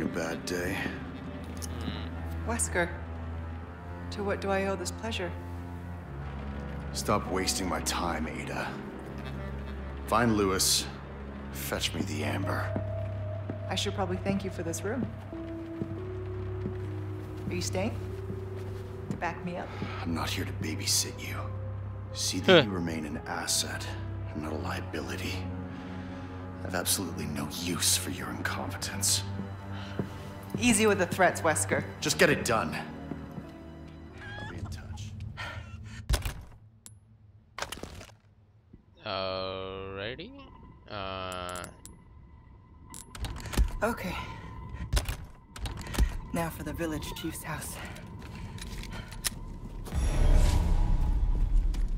having a bad day? Wesker, to what do I owe this pleasure? Stop wasting my time, Ada. Find Luis. Fetch me the amber. I should probably thank you for this room. Are you staying? To back me up? I'm not here to babysit you. See that you remain an asset and not a liability. I have absolutely no use for your incompetence. Easy with the threats, Wesker. Just get it done. I'll be in touch. Alrighty. Uh, Okay. Now for the village chief's house.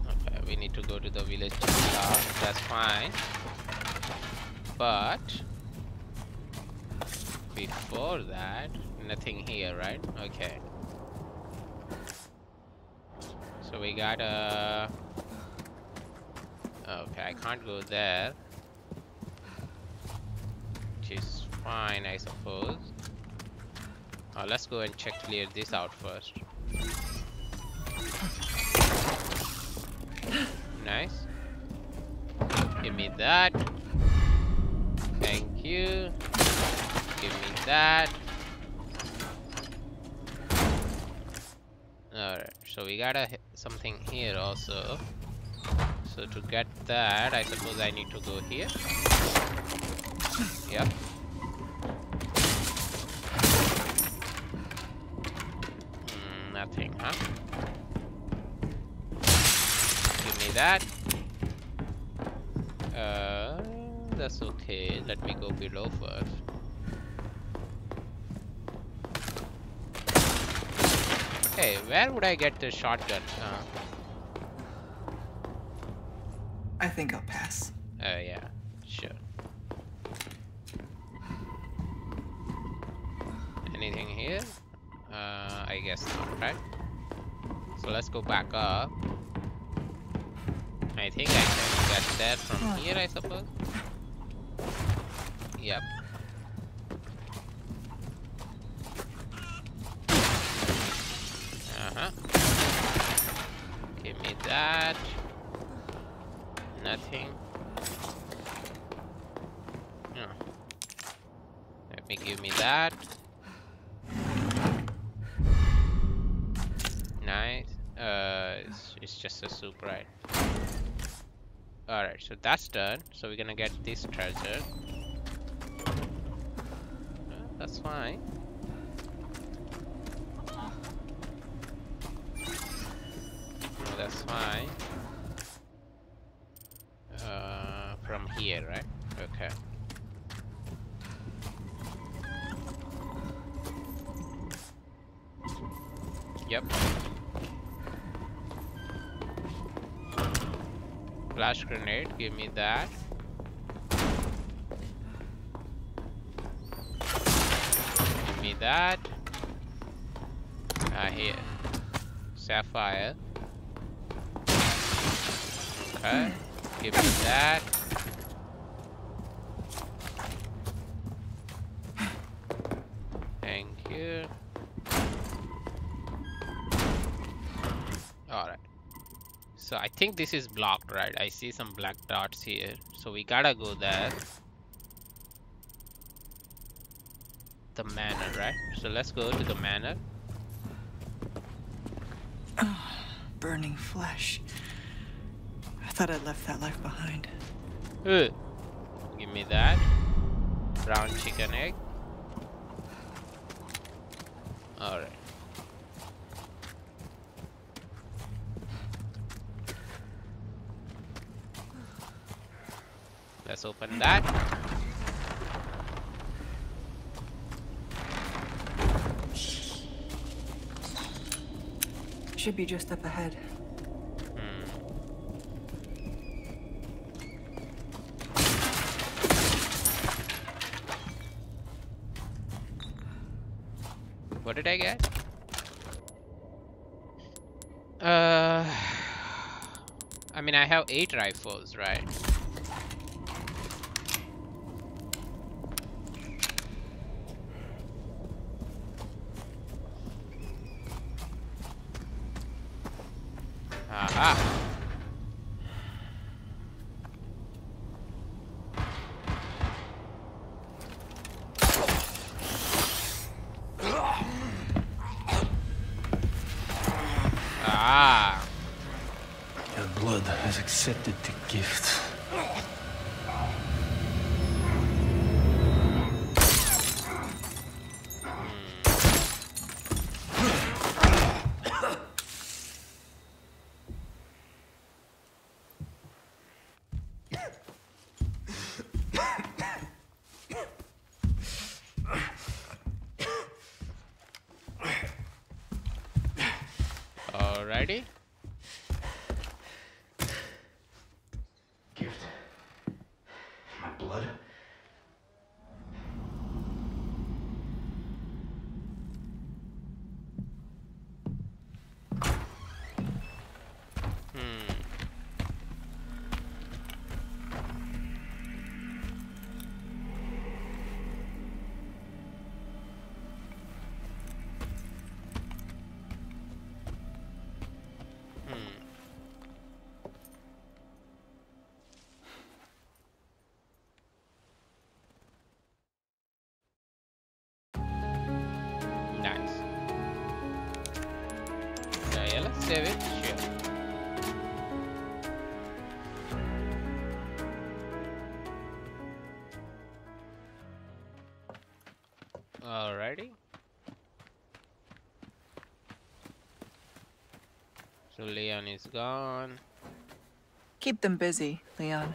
okay, we need to go to the village chief's house. That's fine. But before that, nothing here, right? Okay. So we gotta. Okay, I can't go there. Which is fine, I suppose. Uh, let's go and check clear this out first. Nice. Give me that. Thank you. Give me that. Alright, so we gotta something here also. So to get that, I suppose I need to go here. Yep. Mm, nothing, huh? Give me that. Uh, that's okay. Let me go below first. Hey, where would I get the shotgun? Uh, I think I'll pass. uh yeah, sure. Anything here? Uh, I guess not, right? So let's go back up. I think I can get there from here, I suppose. Yep. That. Nothing. No. Let me give me that. Nice. Uh, it's, it's just a soup, right? Alright, so that's done. So we're gonna get this treasure. That's fine. Fine. Uh, from here, right? Okay. Yep. Flash grenade, give me that. Give me that. Ah, here. Sapphire. Okay. Give me that. Thank you. Alright. So I think this is blocked, right? I see some black dots here. So we gotta go there. The manor, right? So let's go to the manor. Burning flesh. I thought I'd left that life behind. Uh, Give me that. Brown chicken egg. Alright. Let's open that. Should be just up ahead. I get? Uh, I mean, I have eight rifles, right? Alrighty. So Leon is gone. Keep them busy, Leon.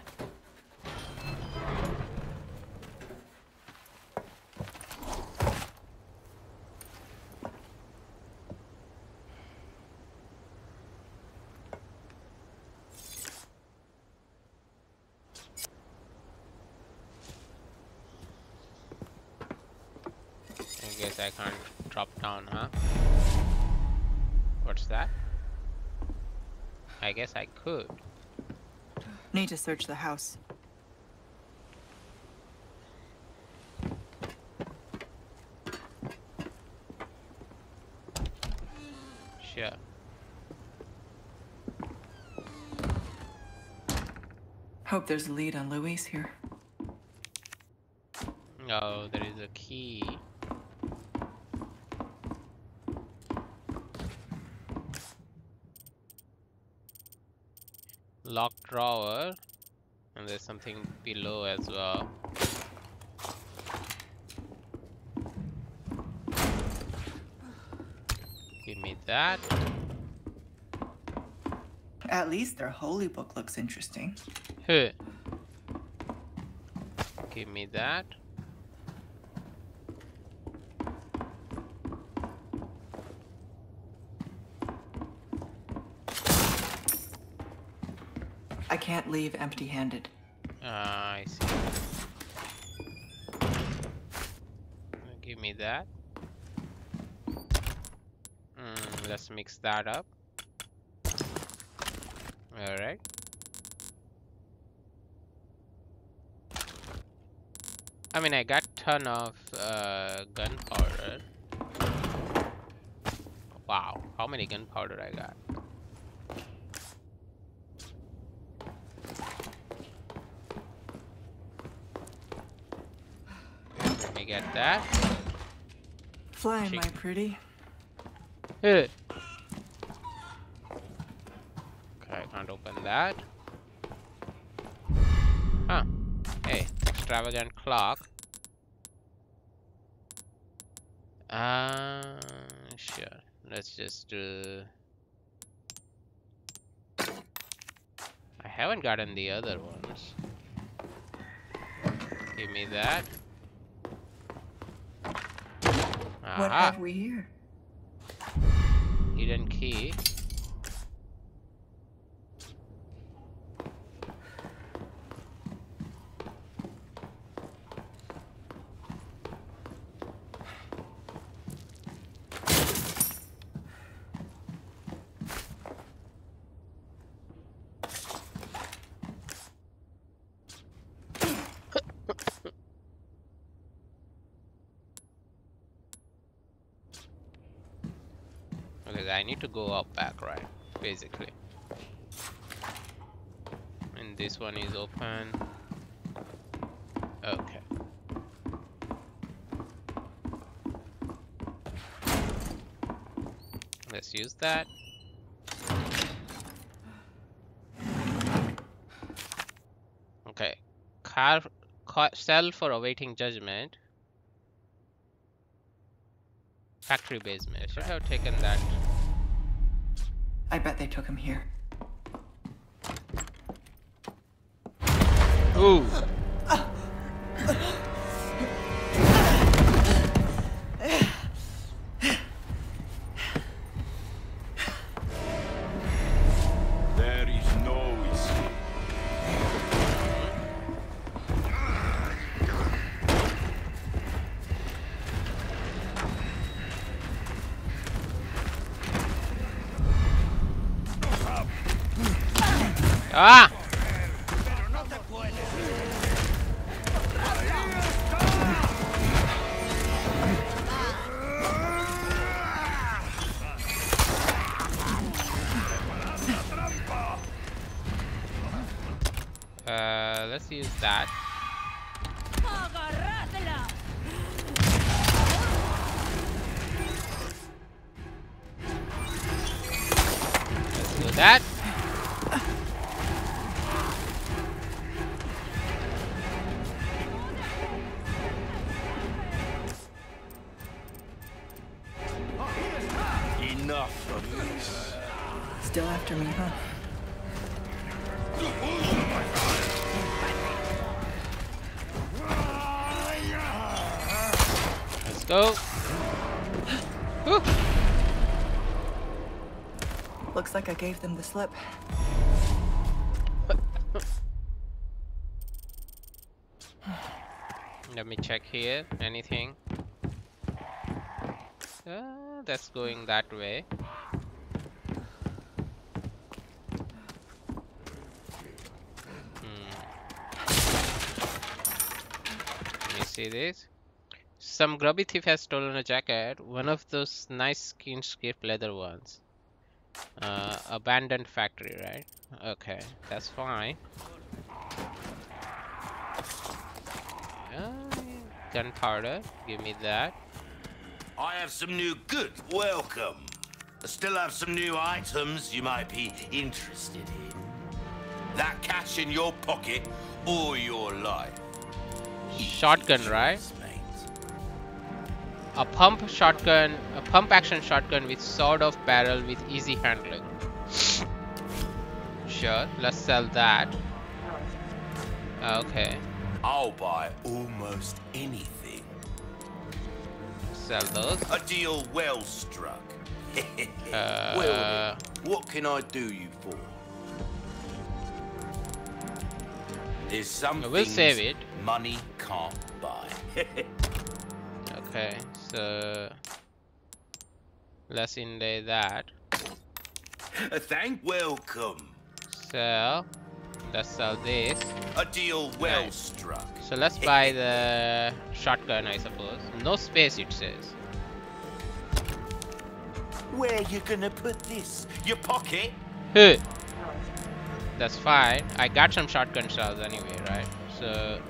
I guess I can't drop down, huh? What's that? I guess I could. Need to search the house. Sure. Hope there's a lead on Luis here. Oh, there is a key. Locked drawer. And there's something below as well. Give me that. At least their holy book looks interesting. Huh. Give me that. Can't leave empty-handed. Ah, I see. Give me that. Mm, let's mix that up. Alright. I mean, I got ton of uh, gunpowder. Wow, how many gunpowder I got? Let me get that. Fly, my pretty. it. Okay, I can't open that. Huh. Hey, extravagant clock. Uh, sure. Let's just do. I haven't gotten the other ones. Give me that. What Aha. have we here? Hidden key. Okay, I need to go up back, right? Basically. this Okay. Let's use that. Okay. Car, car cell for awaiting judgment. Factory basement. I should have taken that. I bet they took him here. Ooh. There is no escape. Ah! Like I gave them the slip. Let me check here. Anything? Uh, that's going that way. Hmm. Let me see this. Some grubby thief has stolen a jacket. One of those nice skin strip leather ones. Uh, abandoned factory, right? Okay, that's fine. Uh, gunpowder, give me that. I have some new goods. Welcome. I still have some new items you might be interested in. That cash in your pocket or your life. Shotgun, right? A pump shotgun, a pump action shotgun with sawed off barrel with easy handling. Sure, let's sell that. Okay, I'll buy almost anything. sell those. A deal well struck. Uh, well, what can I do you for? There's some I will things save it. money can't buy. Okay, so let's inlay that. A Thank welcome. Sell. Let's sell this. A deal well Right. struck. So let's buy the shotgun, I suppose. No space, it says. Where you gonna put this? Your pocket? Huh. That's fine. I got some shotgun shells anyway, right? So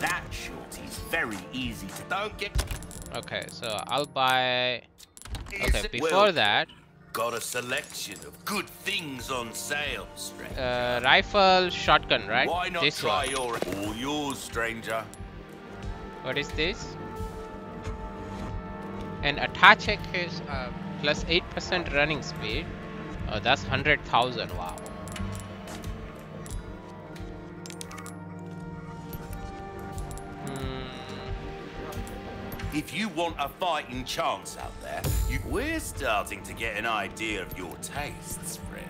That shorty's very easy to don't get. okay, so I'll buy. Okay, it- before well, that, Got a selection of good things on sale, stranger. uh, rifle, shotgun, right? Why not this try one. your all yours, stranger? What is this? An attack is uh, plus 8% running speed. Oh, that's 100,000. Wow. Hmm. If you want a fighting chance out there, you... we're starting to get an idea of your tastes, friend.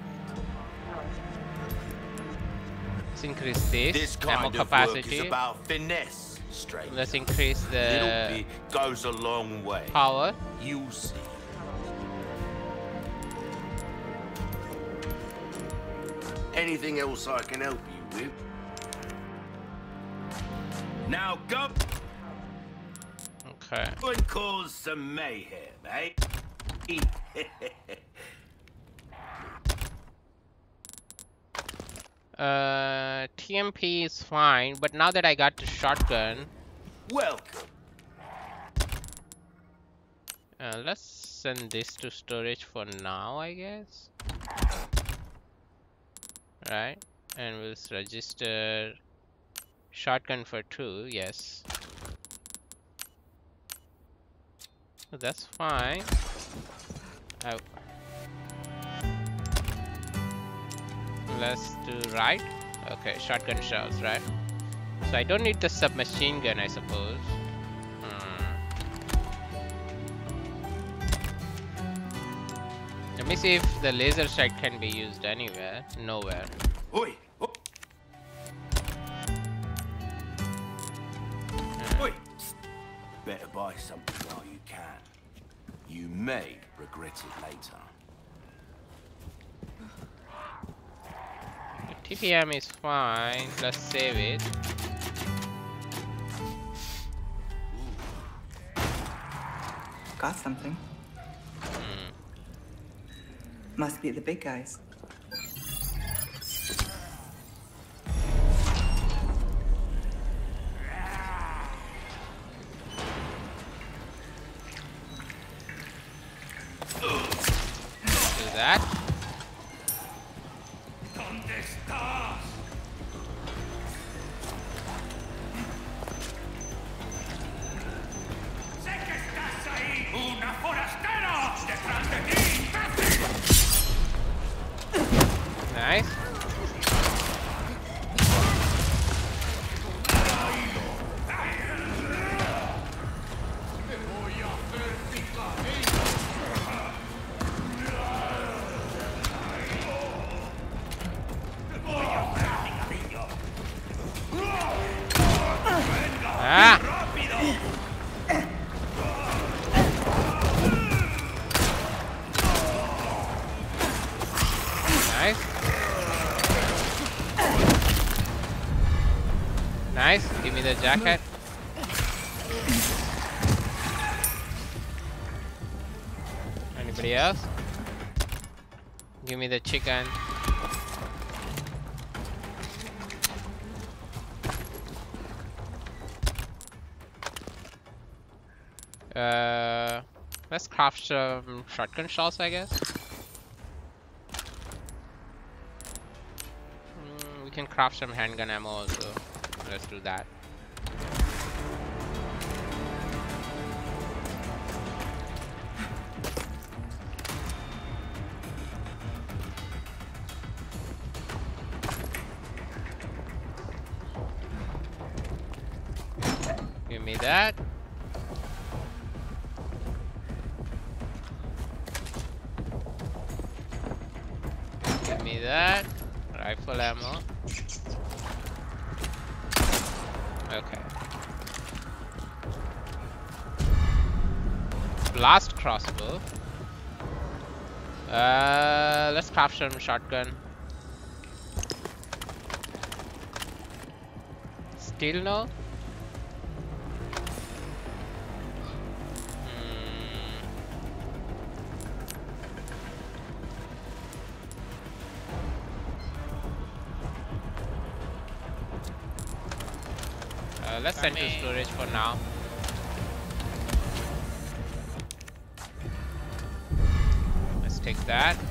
Let's increase this, This kind ammo of work is about finesse, stranger. Let's increase Little the bit goes a long way. power. You'll see. Anything else I can help you with? Now go Okay. and cause some mayhem, eh? Uh, TMP is fine, but now that I got the shotgun, Welcome. uh, let's send this to storage for now, I guess. Right, and we'll register shotgun for two, yes. That's fine. I let's do right. Okay, shotgun shells, right? So I don't need the submachine gun, I suppose. Hmm. Let me see if the laser sight can be used anywhere. Nowhere. Oi! Oh. Oi! Better buy something can. You may regret it later. The TPM is fine. Let's save it. Got something. Hmm. Must be the big guys. The jacket. Anybody else? Give me the chicken. Uh, let's craft some shotgun shells, I guess. Mm, we can craft some handgun ammo also. Let's do that. Uh, let's craft some shotgun. Still no? Hmm. Uh, let's send to storage for now. That.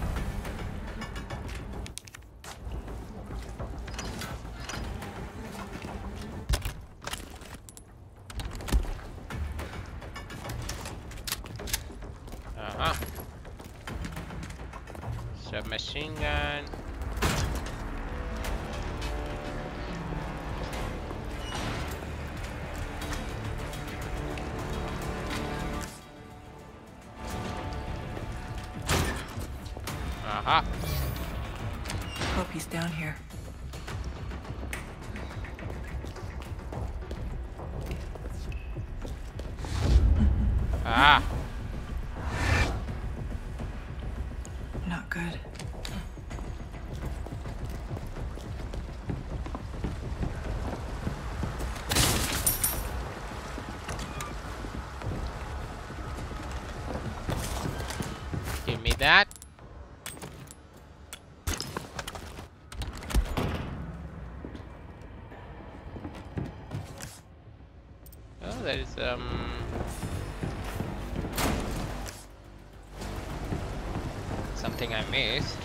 Missed.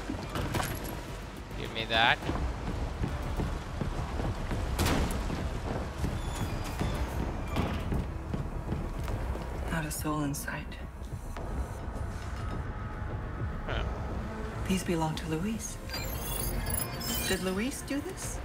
Give me that. Not a soul in sight. Huh. These belong to Luis. Did Luis do this?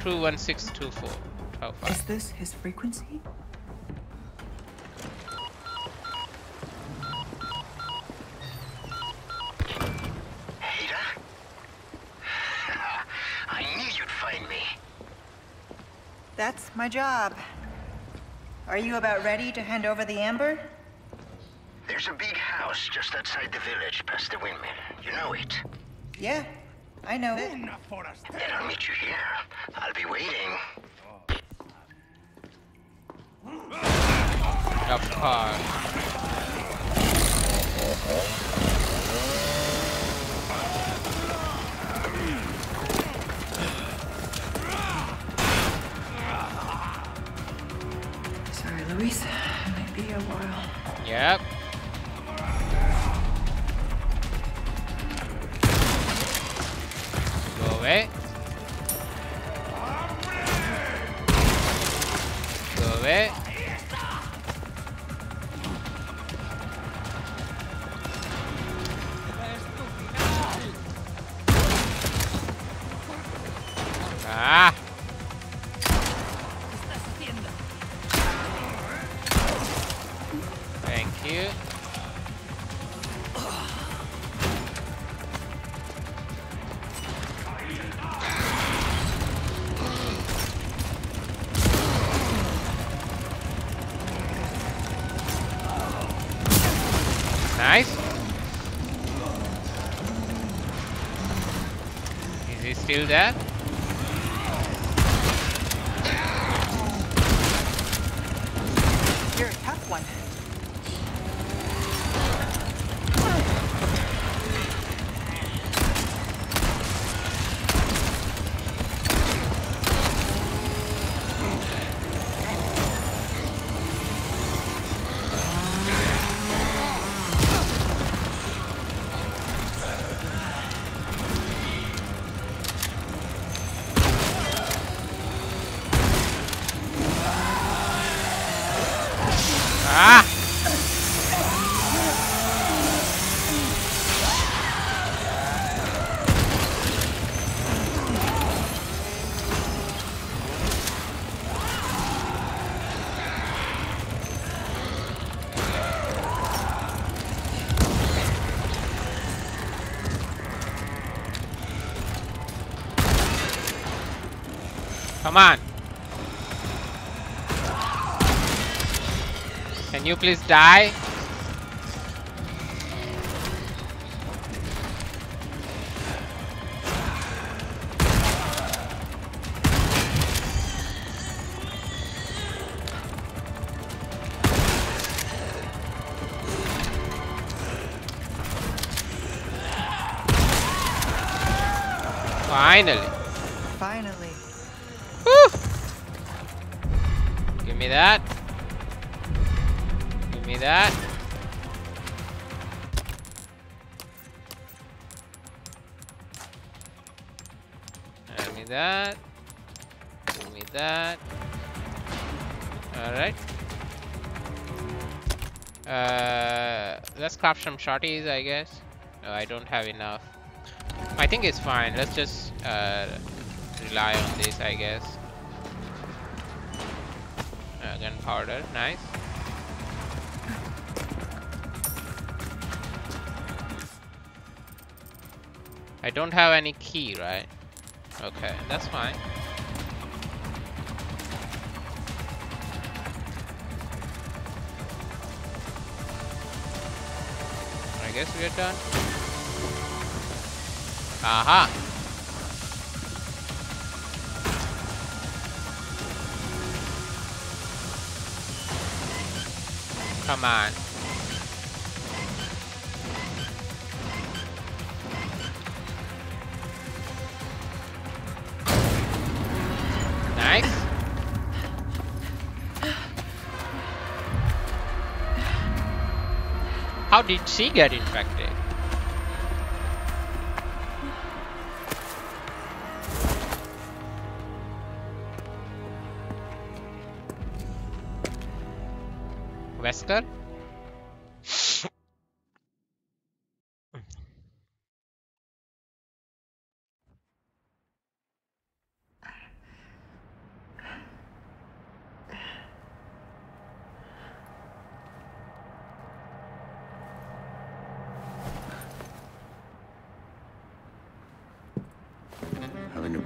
Two two one six two four. How? Is this his frequency? Ada? I knew you'd find me. That's my job. Are you about ready to hand over the amber? There's a big house just outside the village past the windmill. You know it. Yeah, I know it. Then I'll meet you here. I'll be waiting. Sorry, Luis. It might be a while. Yep. Ah. Thank you. Nice. Is he still there? Come on. Can you please die? Finally. Finally. That. Give me that. Give me that. Give me that. Alright. Uh, let's craft some shorties, I guess. No, I don't have enough. I think it's fine. Let's just uh, rely on this, I guess. Gunpowder, nice. I don't have any key, right? Okay, that's fine. I guess we're done. Aha. Come on. Nice. How did she get infected?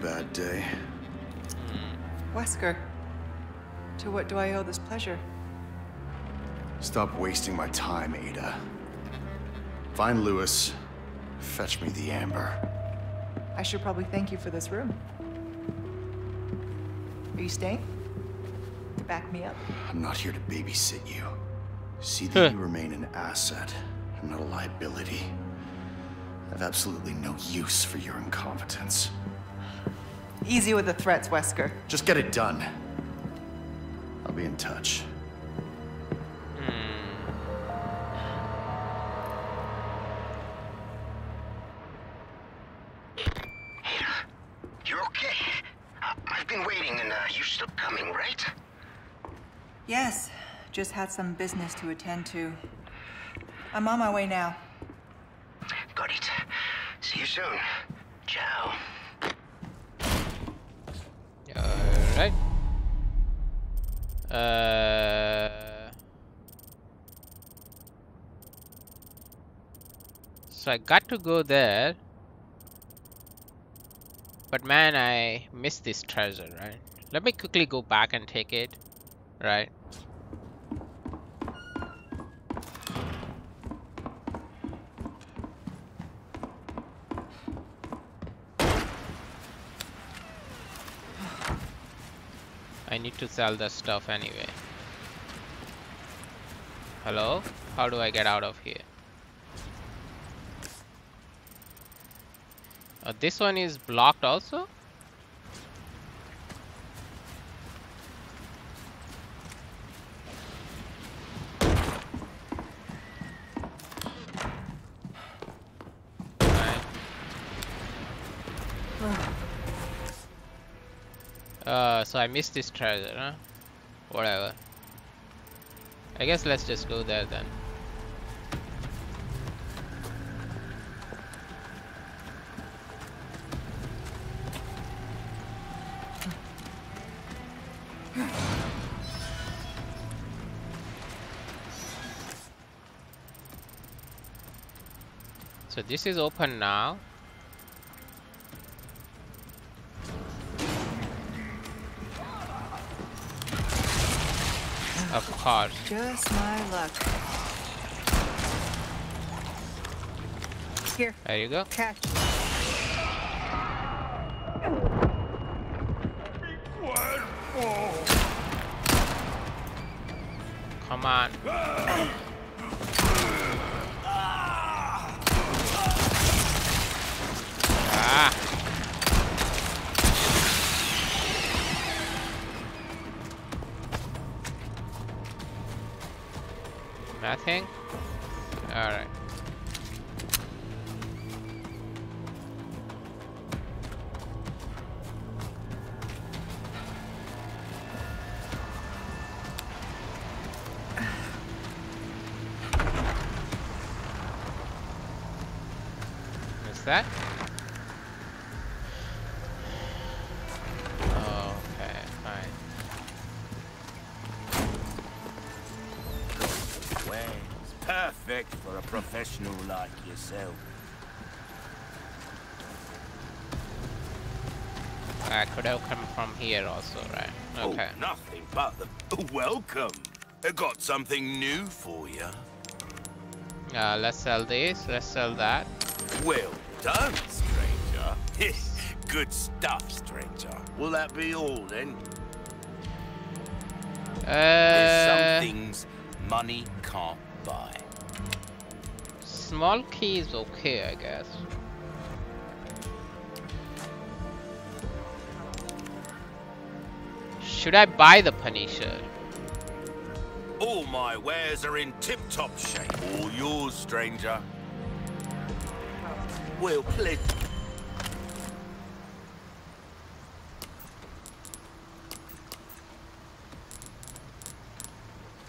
Bad day. Wesker, to what do I owe this pleasure? Stop wasting my time, Ada. Find Luis. Fetch me the amber. I should probably thank you for this room. Are you staying? To back me up? I'm not here to babysit you. See that you remain an asset, and not a liability. I have absolutely no use for your incompetence. Easy with the threats, Wesker. Just get it done. I'll be in touch. You're okay. I- I've been waiting and uh, you're still coming, right? Yes, just had some business to attend to. I'm on my way now. Got it. See you soon. I got to go there. But man, I missed this treasure, right? Let me quickly go back and take it. Right. I need to sell the stuff anyway. Hello? How do I get out of here? Uh, this one is blocked also? Uh, so I missed this treasure, huh? Whatever. I guess let's just go there then. So this is open now. Of course. Just my luck. Here, There you go. catch. Come on. that? Okay, fine. Well, it's perfect for a professional like yourself. I could have come from here also, right? Okay. Oh, nothing but the welcome. I got something new for you. Uh, let's sell this, let's sell that. Well done, stranger. Good stuff, stranger. Will that be all then? There's Uh, some things money can't buy. small key is okay, I guess. Should I buy the Punisher? All my wares are in tip-top shape. All yours, stranger. Well played.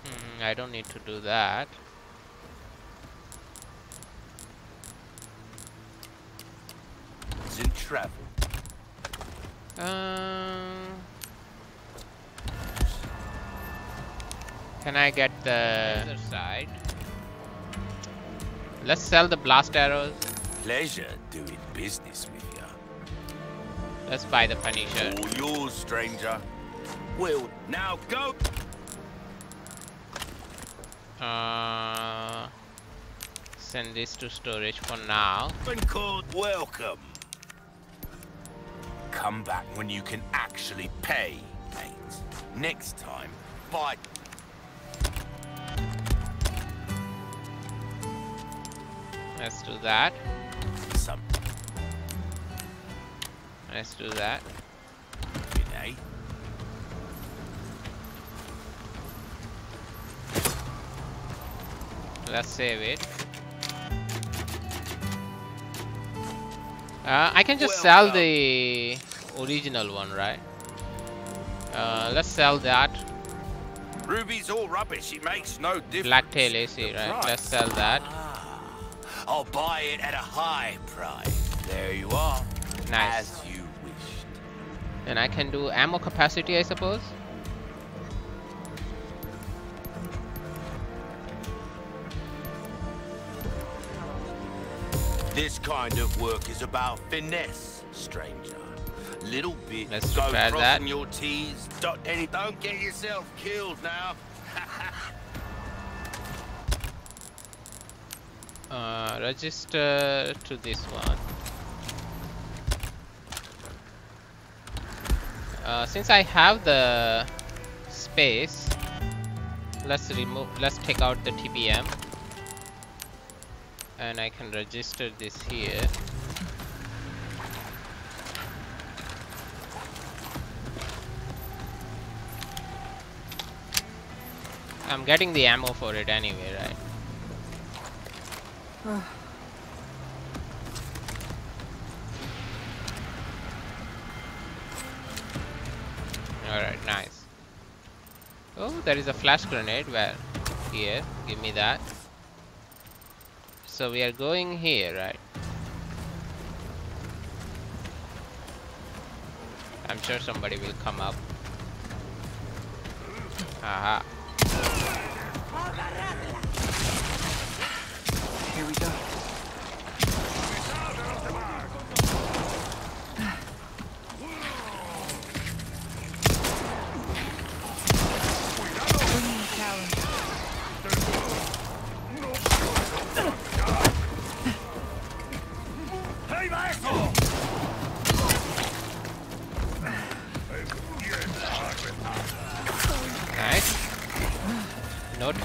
Hmm, I don't need to do that. In travel. Um, can I get the other side? Let's sell the blast arrows. Pleasure doing business with you. Let's buy the Punisher. All yours, stranger. Will now go. Uh, send this to storage for now. Been called welcome. Come back when you can actually pay, mate. Next time, fight. Let's do that. Let's do that. Let's save it. Uh, I can just sell Welcome. the original one, right? Uh, let's sell that. Ruby's all rubbish. It makes no difference. Blacktail AC, right? Right. Let's sell that. Ah, I'll buy it at a high price. There you are. Nice. As. And I can do ammo capacity, I suppose. This kind of work is about finesse, stranger. Little bit. Let's go crossing that. your T's. Dot any. Don't get yourself killed now. Uh, register to this one. Uh, since I have the space, let's remove. Let's take out the TMP, and I can register this here. I'm getting the ammo for it anyway, right? Alright, nice. Oh, there is a flash grenade. Well, Here. Give me that. So we are going here, right? I'm sure somebody will come up. Aha. Here we go.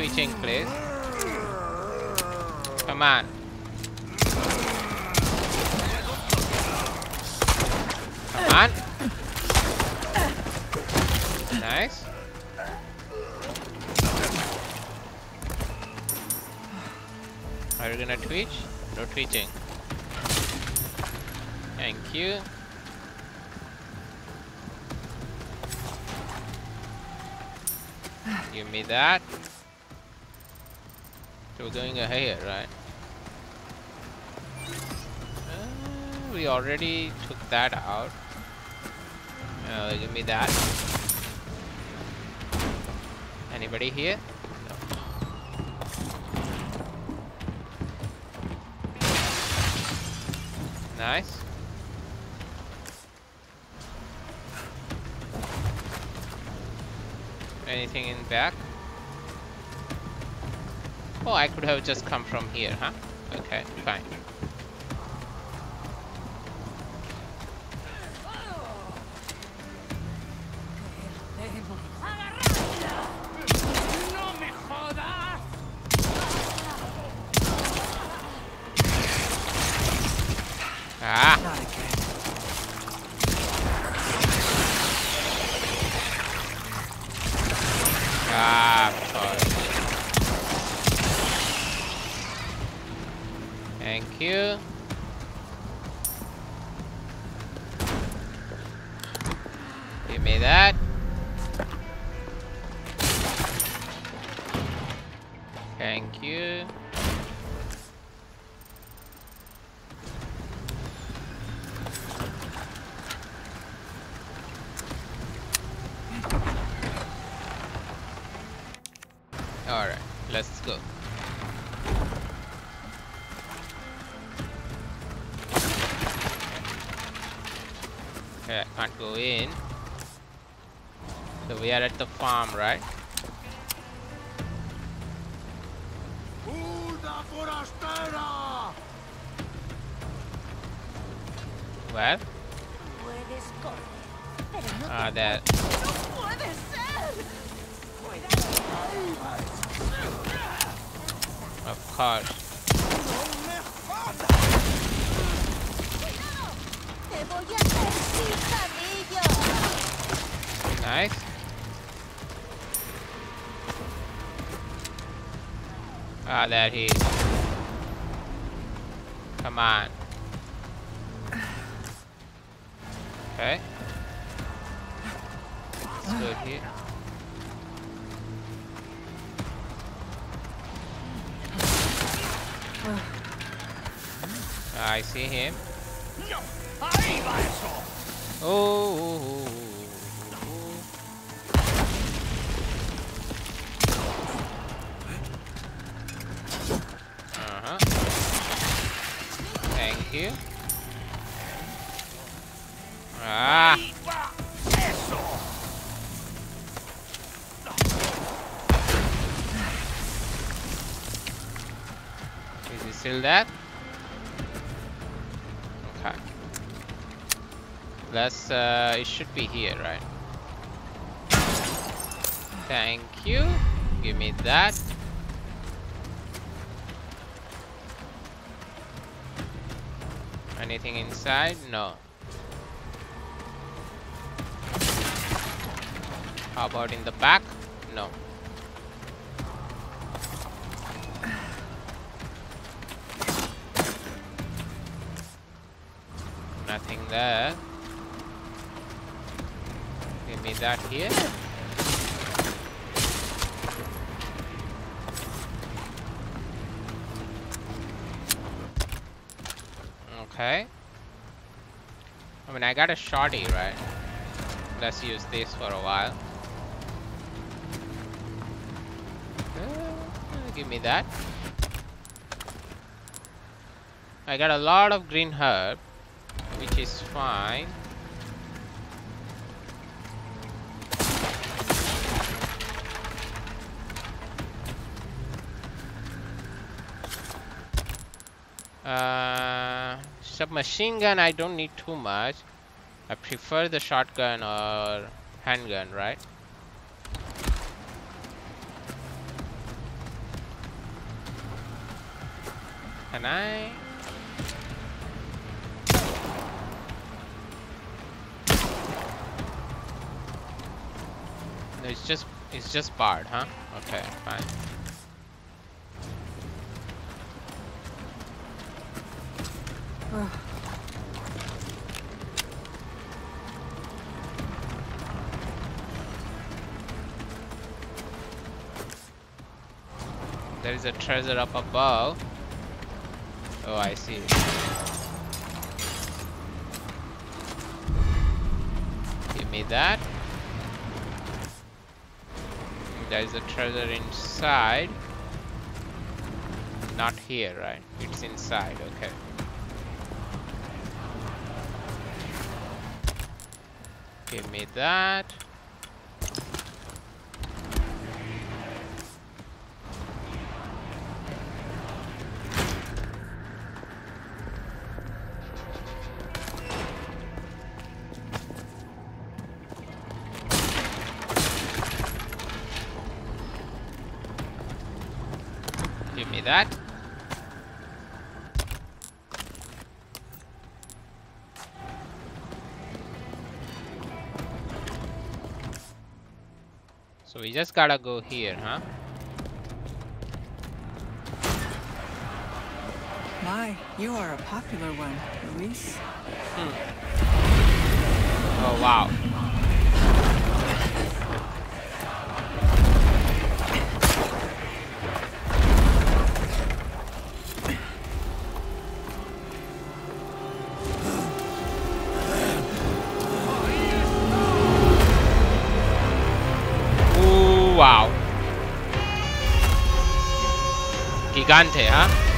No twitching, please. Come on. Come on. Nice. Are you gonna twitch? No twitching. Thank you. Give me that. So we're going ahead, right? Uh, we already took that out. Uh, give me that. Anybody here? No. Nice. Anything in back? Oh, I could have just come from here, huh? Okay, fine. We are at the farm, right? Thank you. Ah. Is he still there? Let's, uh, it should be here, right? Thank you. Give me that. Anything inside? No. How about in the back? No. Nothing there. Give me that here. Okay. I mean, I got a shorty, right? Let's use this for a while. Uh, give me that. I got a lot of green herb, which is fine. Submachine gun, I don't need too much. I prefer the shotgun or handgun, right? Can I? It's just it's just barred, huh? Okay, fine. There is a treasure up above. Oh, I see. Give me that. There is a treasure inside. Not here, right? It's inside, okay. Me that. You just gotta go here, huh? My, you are a popular one, Luis. Hmm. Oh, wow. Gigante, huh?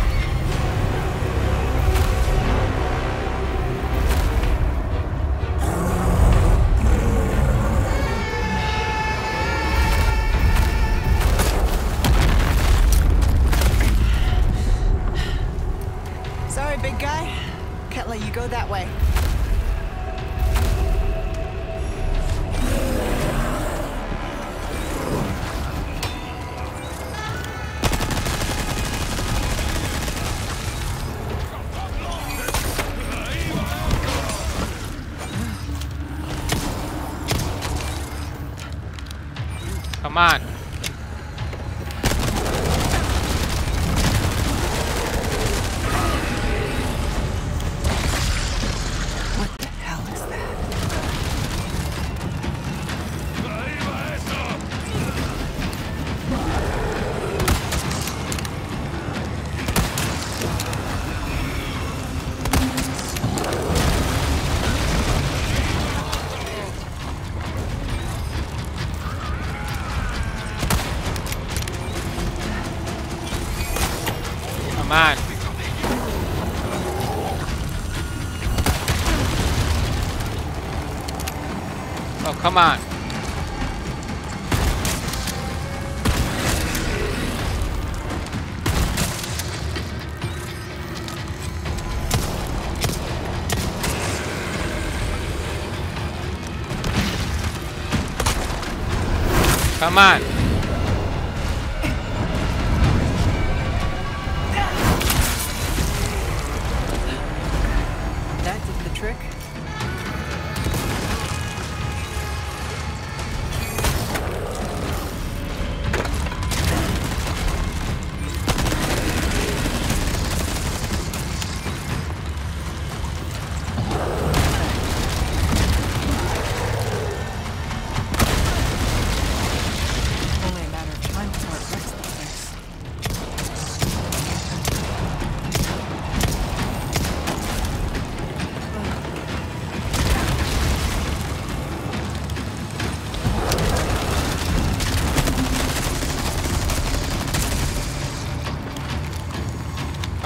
慢。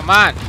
Come on.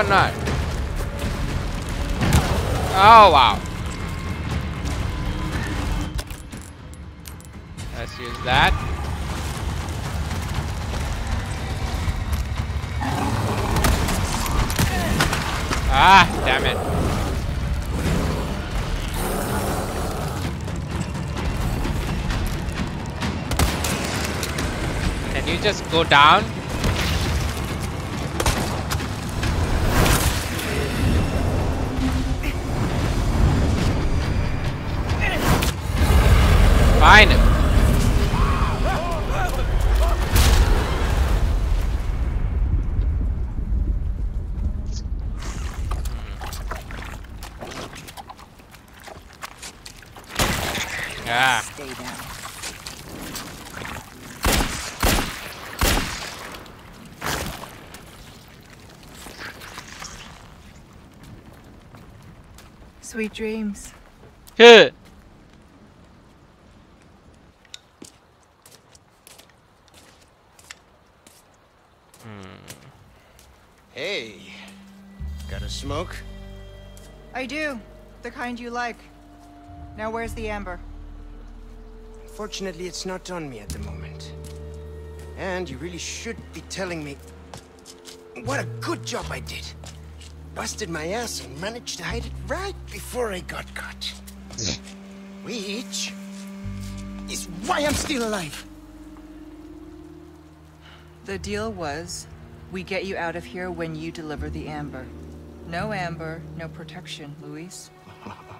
Or not? Oh wow. Let's use that. Ah, damn it. Can you just go down? Yeah. Stay down. Sweet dreams. Huh. Hmm. Hey, got a smoke? I do. The kind you like. Now where's the amber? Fortunately, it's not on me at the moment. And you really should be telling me what a good job I did. Busted my ass and managed to hide it right before I got caught. Which is why I'm still alive. The deal was, we get you out of here when you deliver the amber. No amber, no protection, Luis.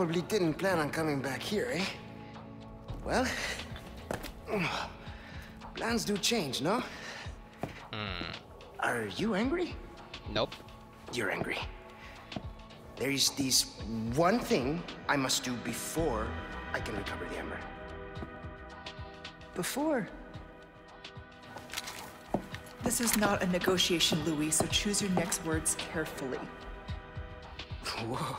Probably didn't plan on coming back here, eh? Well, plans do change, no? Are you angry? Nope. You're angry. There is this one thing I must do before I can recover the amber. Before. This is not a negotiation, Luis, so choose your next words carefully. Whoa.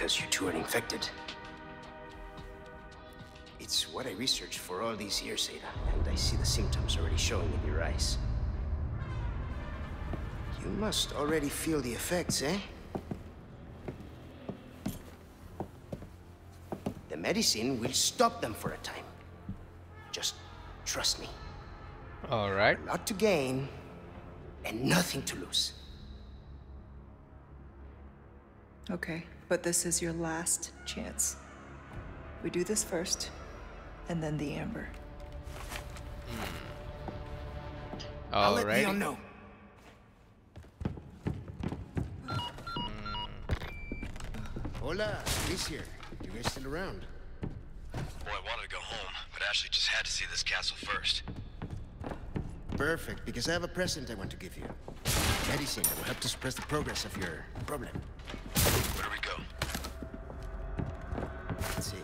Because you two are infected. It's what I researched for all these years, Ada, and I see the symptoms already showing in your eyes. You must already feel the effects, eh? The medicine will stop them for a time. Just trust me. Alright. A lot to gain, and nothing to lose. Okay, but this is your last chance. We do this first, and then the amber. Hmm. I'll let Leon Alright. know. Hmm. Hola, Luis here. You guys still around? Well, I wanted to go home, but Ashley just had to see this castle first. Perfect, because I have a present I want to give you. medicine that will help to suppress the progress of your problem. Where do we go? Let's see.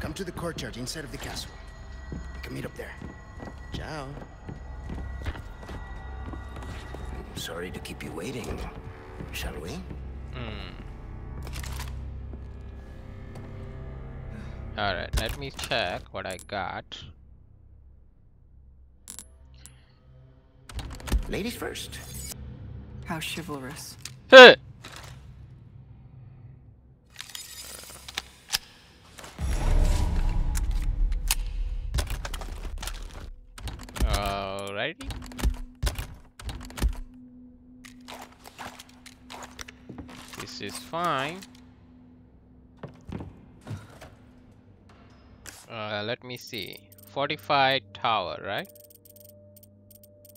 Come to the courtyard inside of the castle. We can meet up there. Ciao. Sorry to keep you waiting. Shall we? Hmm. Alright, let me check what I got. Ladies first. How chivalrous. Huh. Alrighty. This is fine. Uh, let me see. Fortified tower, right?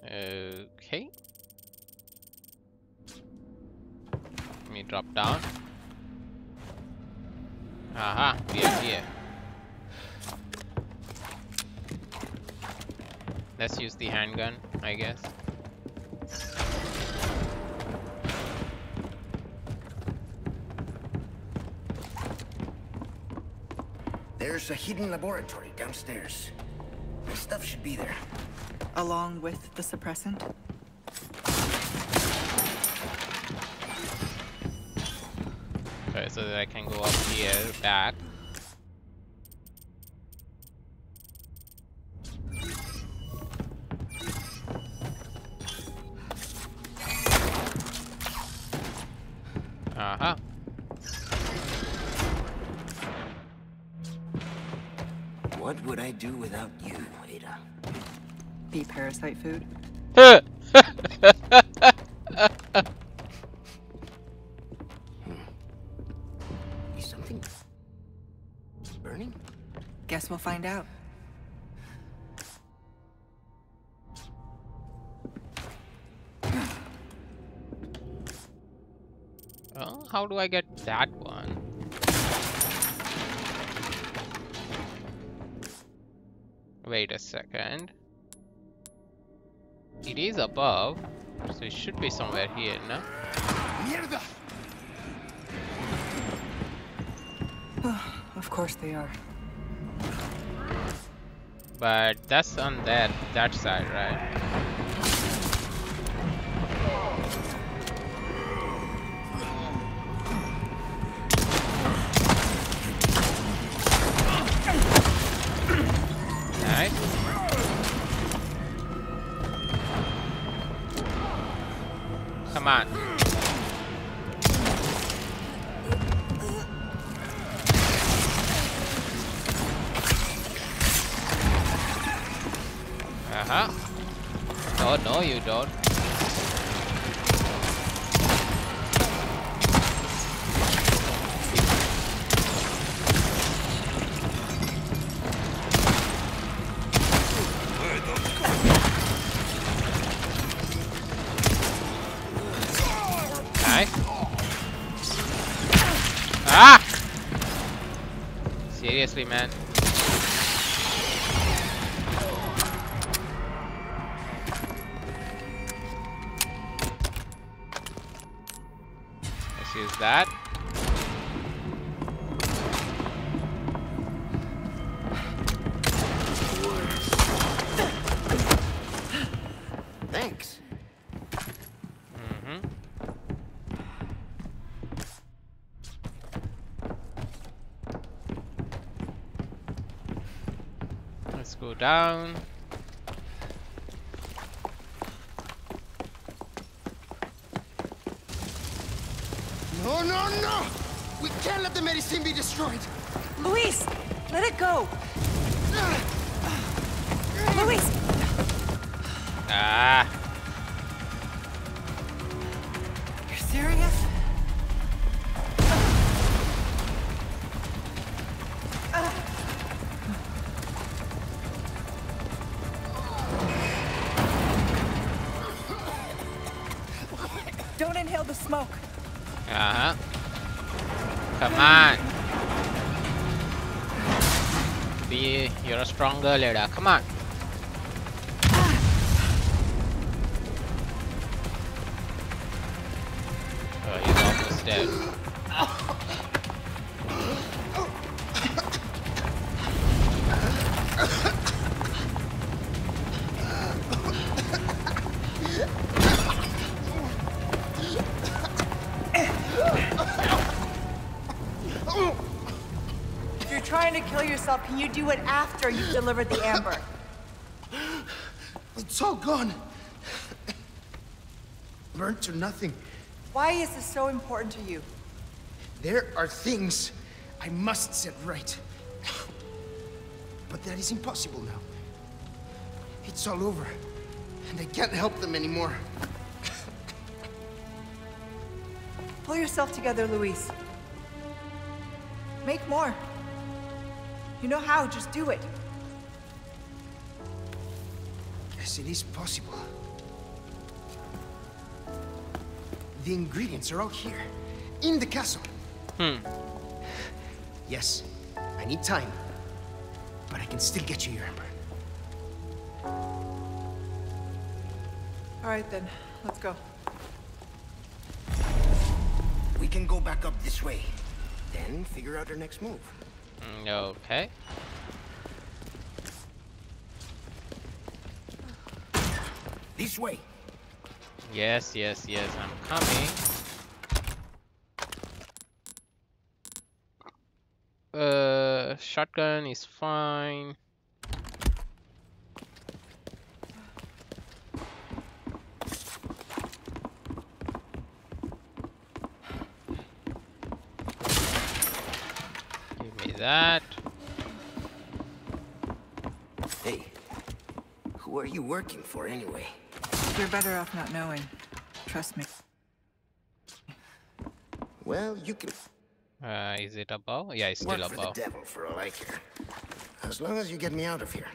Okay. Let me drop down. Aha, we are here. Let's use the handgun, I guess. There's a hidden laboratory downstairs. My stuff should be there. Along with the suppressant? Okay, so that I can go up here, back. Food? Is something burning? Guess we'll find out. How do I get that one? Above, so it should be somewhere here, no? Mierda! of course they are. But that's on that that side, right? Seriously, man. Come on. Kill yourself, can you do it after you've delivered the amber? It's all gone. Burnt to nothing. Why is this so important to you? There are things I must set right. But that is impossible now. It's all over. And I can't help them anymore. Pull yourself together, Luis. Make more. You know how, just do it. Yes, it is possible. The ingredients are all here. In the castle. Hmm. Yes, I need time. But I can still get you your amber. All right then, let's go. We can go back up this way. Then figure out our next move. Okay. This way. Yes, yes, yes, I'm coming. Uh, shotgun is fine. Give me that. Hey, who are you working for anyway? You're better off not knowing. Trust me. Well, you can Uh, is it above? Yeah, it's work still for the above. devil for all I care. As long as you get me out of here.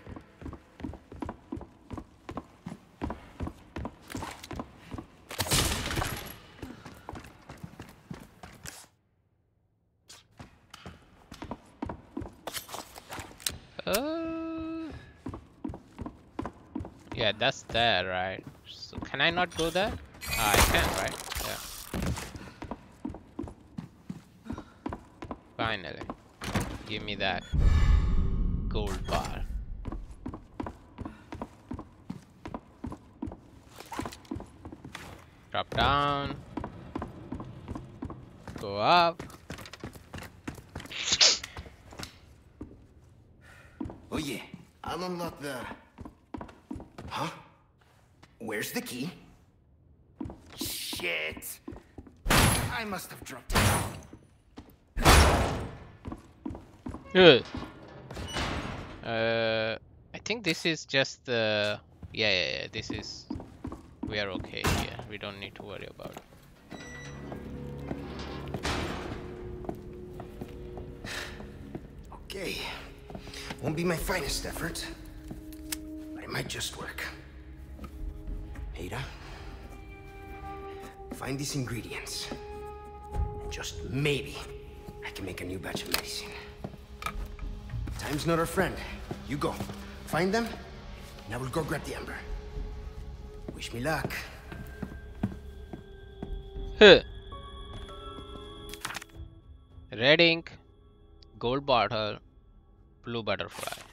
Uh, yeah, that's there, right? So can I not go there? Ah, I can, right? Yeah. Finally, give me that gold bar. Drop down. Go up. Oh yeah, I'll unlock the... Where's the key? Shit! I must have dropped it. Good. Uh, I think this is just the. Yeah, yeah, yeah. This is. We are okay here. We don't need to worry about it. Okay. Won't be my finest effort. But it might just work. Find these ingredients. And just maybe I can make a new batch of medicine. Time's not our friend. You go. Find them, and I will go grab the amber. Wish me luck. Huh. Red ink, gold bottle, blue butterfly.